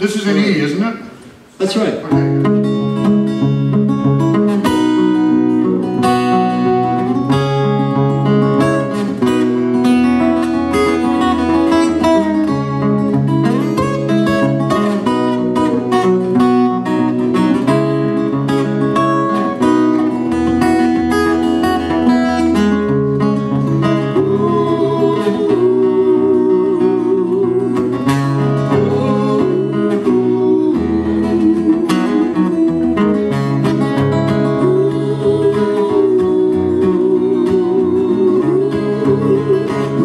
This is an E, isn't it? That's right. Okay.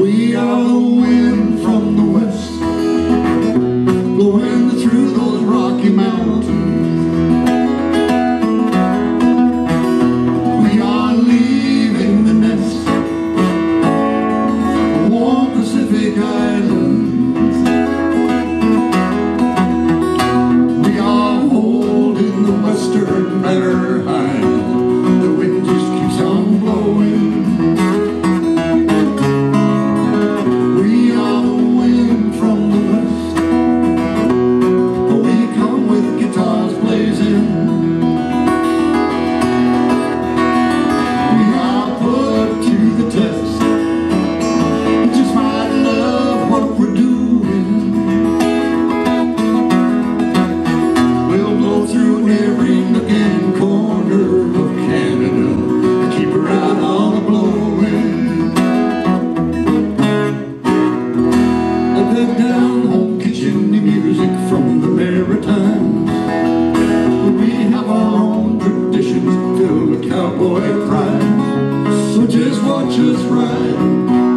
We are chimney music from the Maritimes. We have our own traditions filled with cowboy pride. So just watch us ride.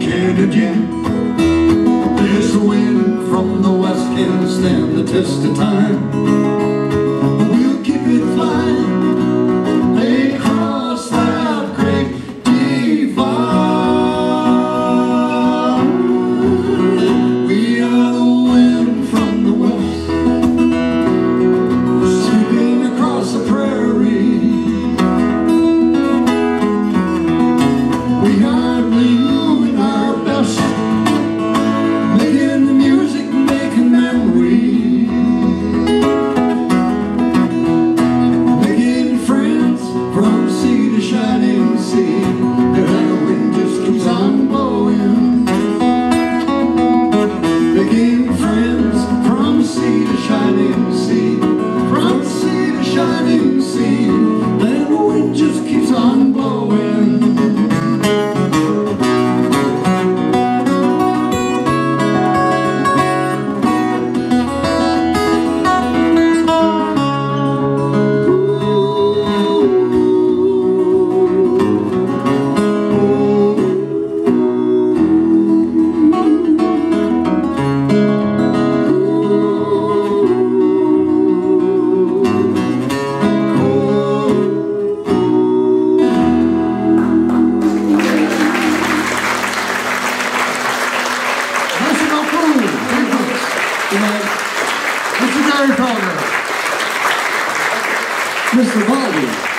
Canada There's the wind from the west Can't stand the test of time. Mr. Bobby.